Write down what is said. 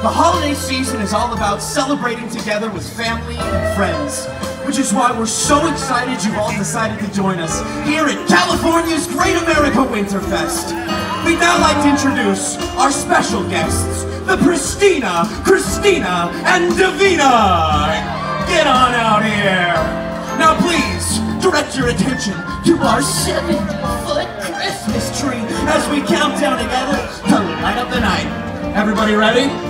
The holiday season is all about celebrating together with family and friends, which is why we're so excited you've all decided to join us here at California's Great America Winterfest. We'd now like to introduce our special guests, the Pristina, Christina, and Davina. Get on out here. Now please, direct your attention to our seven-foot Christmas tree as we count down together to light up the night. Everybody ready?